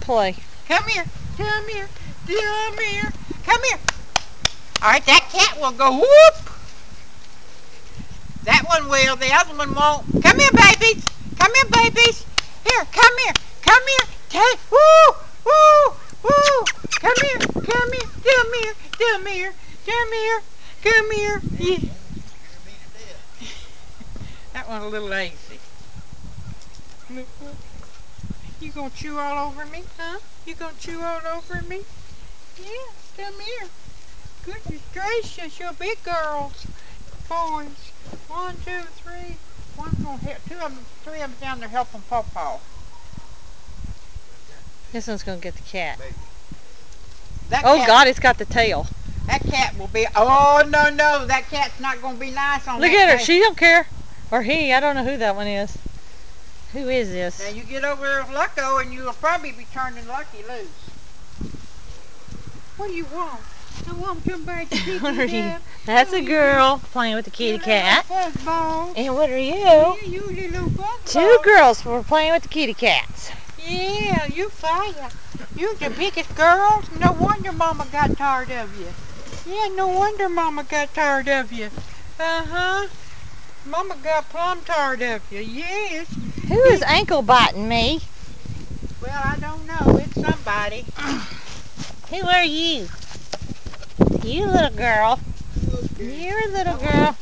play. Come here. Come here. Come here. Come here. All right, that cat will go whoop. That one will. The other one won't. Come here, babies. Come here, babies. Here, come here. Come here. Take. Woo. Woo. Woo. Come here. Come here. Come here. Come here. Come here. Come here. Yeah. That one a little lazy. You gonna chew all over me, huh? You gonna chew all over me? Yeah, come here. Goodness gracious, you're big girls. Boys. One, two, three. One's gonna help two of them three of them down there helping Pawpaw. This one's gonna get the cat. That Oh cat, God, it's got the tail. That cat will be oh no no, that cat's not gonna be nice on Look that at her. cat. She don't care. Or he. I don't know who that one is. Who is this? Now you get over there with Lucko and you'll probably be turning Lucky loose. What do you want? I want somebody to pick What are you you? up. That's a girl playing with the kitty cat. Fuzzball. And what are you? Yeah, you little fuzzball. Two girls were playing with the kitty cats. Yeah, you fire. You the biggest girls. No wonder Mama got tired of you. Yeah, no wonder Mama got tired of you. Uh-huh. Mama got plumb tired of you. Yes. Who is ankle biting me? Well, I don't know. It's somebody. Who are you? You little girl. You're a little girl.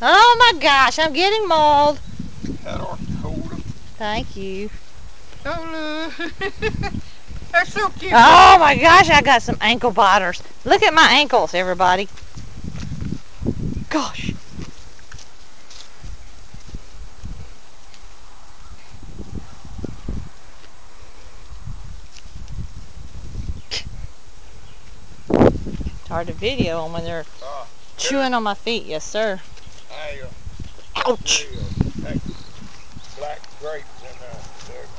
Oh my gosh, I'm getting mauled. That ought to hold them. Thank you. Oh. They're so cute. Oh my gosh, I got some ankle biters. Look at my ankles, everybody. Gosh. Hard to video them when they're Ah, chewing on my feet. Yes, sir. I, uh, Ouch. they, uh, black grapes and uh,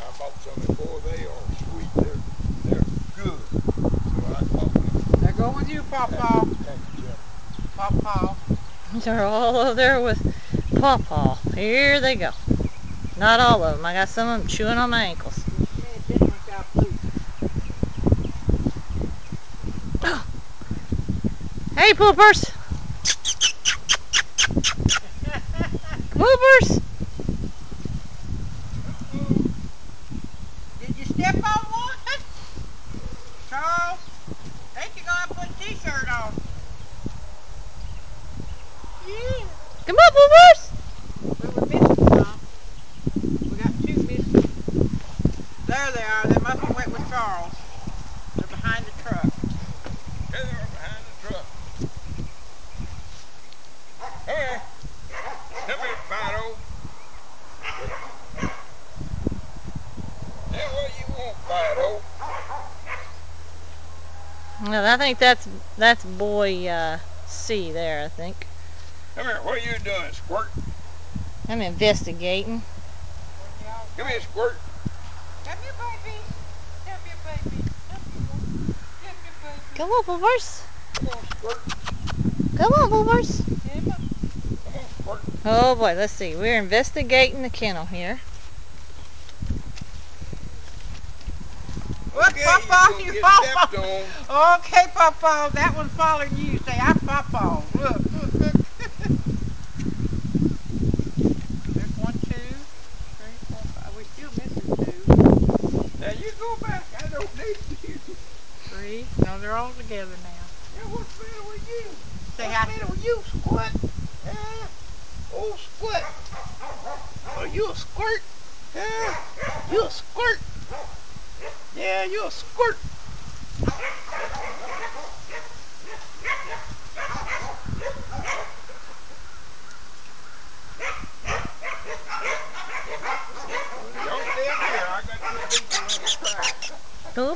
I bought some before. They are sweet. They're, they're good. So I. They go with you, Pawpaw. Thank you, Jeff. Pawpaw. They're all over there with Pawpaw. Here they go. Not all of them. I got some of them chewing on my ankles. Yeah, this one got blue. Hey, poopers! Poopers! Did you step on one? Charles, think you're gonna put a t-shirt on. Yeah. Come on, poopers! Well, we're missing some. We got two missing. There they are. They must have went with Charles. They're behind the truck. Hey, they're behind the truck. Come here. Come here, Fido. Yeah, what you want, Fido? No, I think that's that's boy uh, C there. I think Come here. What are you doing, Squirt? I'm investigating. Come here, Squirt. Come here, baby. Come here, baby. Come here. Come here, baby. Come on, poopers! Come on, Squirt. Come on, poopers! Come on. Come on, Squirt. Oh boy, let's see. We're investigating the kennel here. What, Okay, Pawpaw? gonna You get Pawpaw. stepped on. Okay, Pawpaw. That one's following you. Say, I'm Pawpaw. Look, look, look. There's one, two, three, four, five. We're still missing two. Now you go back. I don't need you. Three. No, they're all together now. Yeah, what's the matter with you? Say what's hi. the matter with you, Squirt? Yeah. Oh, Squirt. Are you a squirt? Yeah. You a squirt? Yeah, you a squirt. Y'all